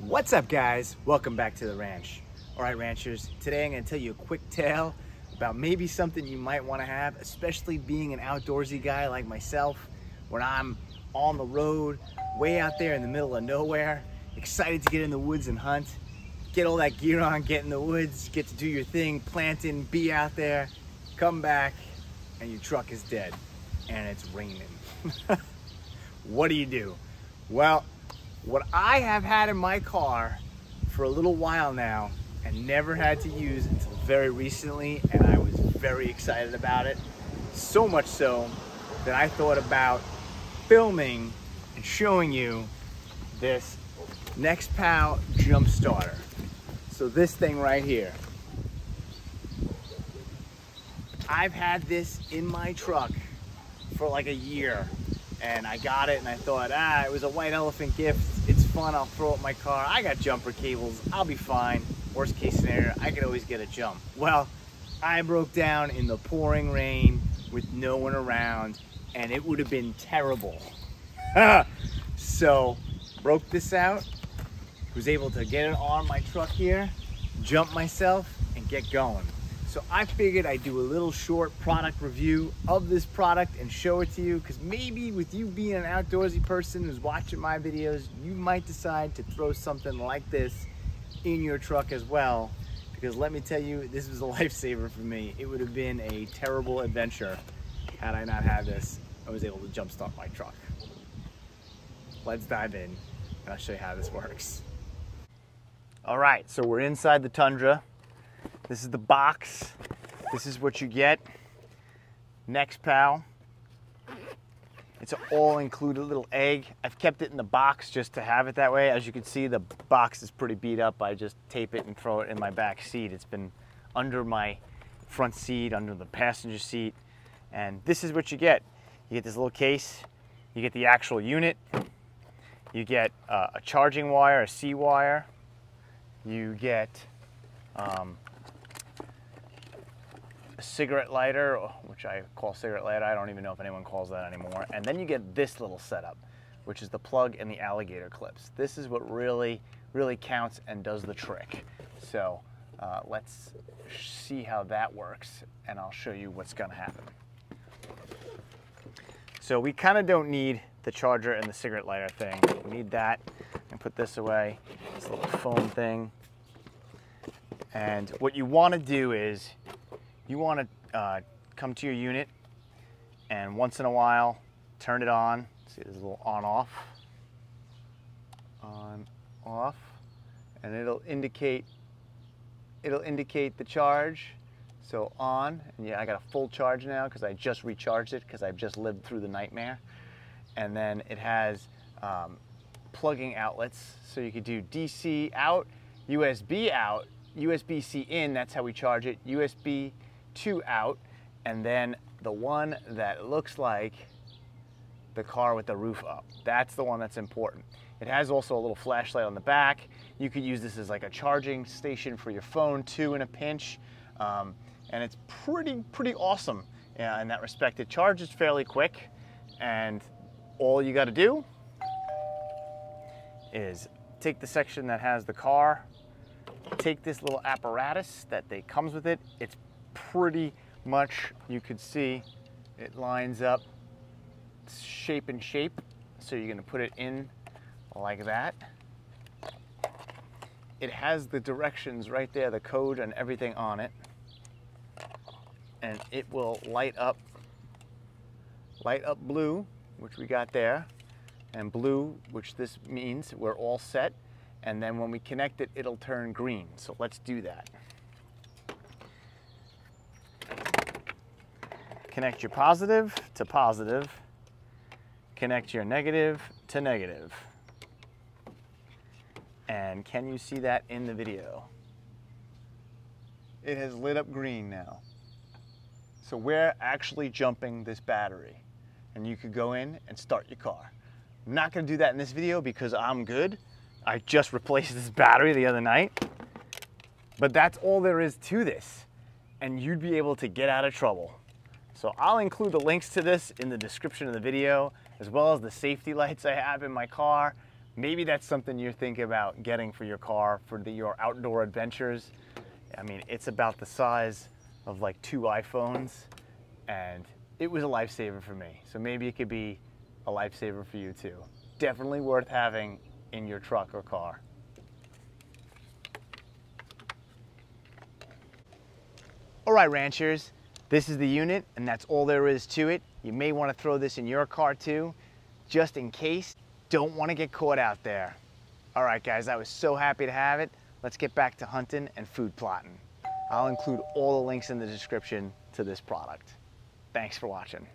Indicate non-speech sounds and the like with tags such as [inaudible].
What's up guys? Welcome back to the ranch. All right ranchers, today I'm gonna tell you a quick tale about maybe something you might wanna have, especially being an outdoorsy guy like myself, when I'm on the road, way out there in the middle of nowhere, excited to get in the woods and hunt, get all that gear on, get in the woods, get to do your thing, planting, be out there, come back, and your truck is dead, and it's raining. [laughs] what do you do? Well, what I have had in my car for a little while now and never had to use until very recently, and I was very excited about it. So much so that I thought about filming and showing you this NEXPOW jump starter. So this thing right here. I've had this in my truck for like a year and I got it and I thought, ah, it was a white elephant gift. Fun, I'll throw up my car. I got jumper cables, I'll be fine. Worst case scenario, I could always get a jump. Well, I broke down in the pouring rain with no one around and it would have been terrible. [laughs] so, broke this out, was able to get it on my truck here, jump myself, and get going. So I figured I'd do a little short product review of this product and show it to you because maybe with you being an outdoorsy person who's watching my videos, you might decide to throw something like this in your truck as well. Because let me tell you, this was a [laughs] lifesaver for me. It would have been a terrible adventure had I not had this. I was able to jump start my truck. Let's dive in and I'll show you how this works. All right, so we're inside the Tundra. This is the box. This is what you get. NEXPOW. It's an all-included little egg. I've kept it in the box just to have it that way. As you can see, the box is pretty beat up. I just tape it and throw it in my back seat. It's been under my front seat, under the passenger seat. And this is what you get. You get this little case. You get the actual unit. You get uh, a charging wire, a C wire. You get um, cigarette lighter, which I call cigarette lighter. I don't even know if anyone calls that anymore. And then you get this little setup, which is the plug and the alligator clips. This is what really, really counts and does the trick. So uh, let's see how that works and I'll show you what's gonna happen. So we kind of don't need the charger and the cigarette lighter thing. We need that and put this away. This little foam thing. And what you want to do is you want to uh, come to your unit and once in a while turn it on. See, there's a little on off, on off, and it'll indicate it'll indicate the charge. So on, and yeah, I got a full charge now because I just recharged it because I've just lived through the nightmare. And then it has um, plugging outlets, so you could do DC out, USB out, USB-C in, that's how we charge it, USB two out, and then the one that looks like the car with the roof up. That's the one that's important. It has also a little flashlight on the back. You could use this as like a charging station for your phone too in a pinch. Um, and it's pretty, pretty awesome uh, in that respect. It charges fairly quick and all you gotta do is take the section that has the car, take this little apparatus that they comes with it. It's pretty much, you could see, it lines up shape and shape. So you're gonna put it in like that. It has the directions right there, the code and everything on it. And it will light up, light up blue, which we got there, and blue, which this means we're all set. And then when we connect it, it'll turn green. So let's do that. Connect your positive to positive. Connect your negative to negative. And can you see that in the video? It has lit up green now. So we're actually jumping this battery. And you could go in and start your car. I'm not gonna do that in this video because I'm good. I just [laughs] replaced this battery the other night. But that's all there is to this. And you'd be able to get out of trouble. So I'll include the links to this in the description of the video, as well as the safety [laughs] lights I have in my car. Maybe that's something you're thinking about getting for your car for the, your outdoor adventures. I mean, it's about the size of like two iPhones and it was a lifesaver for me. So maybe it could be a lifesaver for you too. Definitely worth having in your truck or car. All right, ranchers, this is the unit and that's all there is to it. You may want to throw this in your car too, just in case. Don't want to get caught out there. All right, guys, I was so happy to have it. Let's get back to hunting and food plotting. I'll include all the links in the description to this product. Thanks for watching.